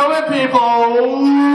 Tell the people.